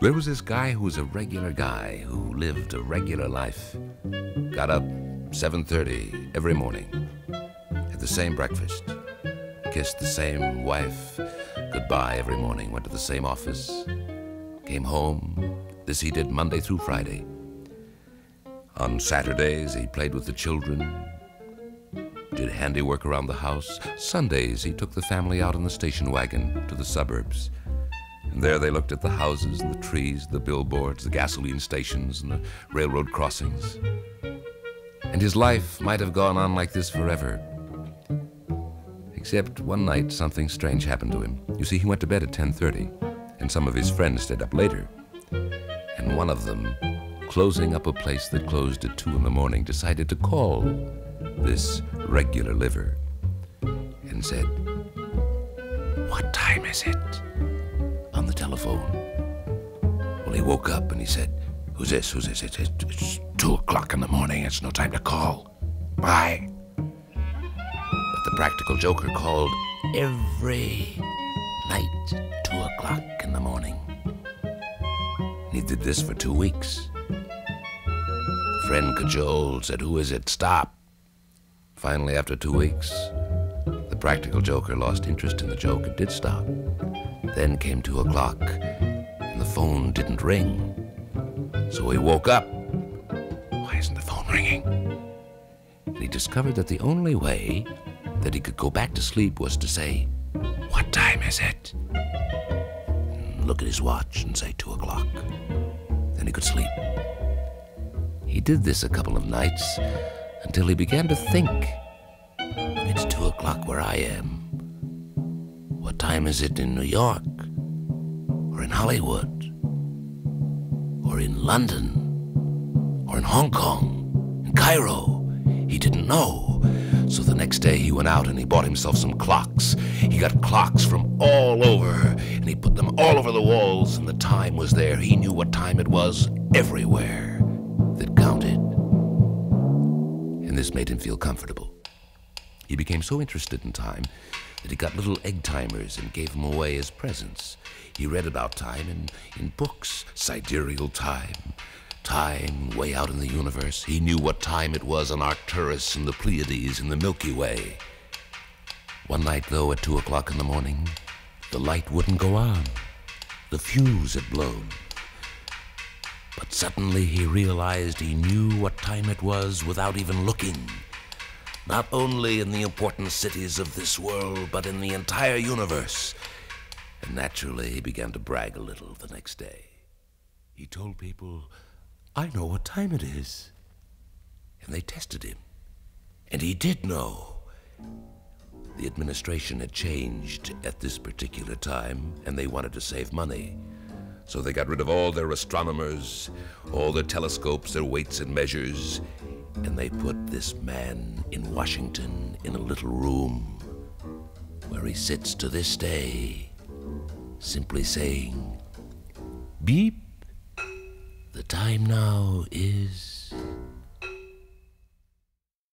There was this guy who was a regular guy who lived a regular life. Got up 7:30 every morning. Had the same breakfast. Kissed the same wife goodbye every morning. Went to the same office. Came home. This he did Monday through Friday. On Saturdays, he played with the children, did handiwork around the house. Sundays, he took the family out in the station wagon to the suburbs. There they looked at the houses and the trees, the billboards, the gasoline stations, and the railroad crossings. And his life might have gone on like this forever. Except one night something strange happened to him. You see, he went to bed at 10:30, and some of his friends stayed up later. And one of them, closing up a place that closed at 2 in the morning, decided to call this regular liver and said, "What time is it?" On the telephone. Well, he woke up and he said, Who's this? Who's this? It's, it's, it's two o'clock in the morning. It's no time to call. Bye. But the practical joker called every night, two o'clock in the morning. And he did this for two weeks. The friend cajoled, said, Who is it? Stop. Finally, after two weeks, the practical joker lost interest in the joke and did stop. Then came two o'clock, and the phone didn't ring. So he woke up. Why isn't the phone ringing? And he discovered that the only way that he could go back to sleep was to say, What time is it? And look at his watch and say, Two o'clock. Then he could sleep. He did this a couple of nights until he began to think, It's two o'clock where I am. What time is it in New York? Or in Hollywood? Or in London? Or in Hong Kong? In Cairo? He didn't know. So the next day he went out and he bought himself some clocks. He got clocks from all over and he put them all over the walls and the time was there. He knew what time it was everywhere that counted. And this made him feel comfortable. He became so interested in time that he got little egg timers and gave them away as presents. He read about time in, in books, sidereal time, time way out in the universe. He knew what time it was on Arcturus and the Pleiades and the Milky Way. One night, though, at two o'clock in the morning, the light wouldn't go on. The fuse had blown. But suddenly he realized he knew what time it was without even looking not only in the important cities of this world, but in the entire universe. And naturally, he began to brag a little the next day. He told people, I know what time it is. And they tested him. And he did know. The administration had changed at this particular time, and they wanted to save money. So they got rid of all their astronomers, all their telescopes, their weights and measures, and they put this man in Washington in a little room where he sits to this day, simply saying, Beep, the time now is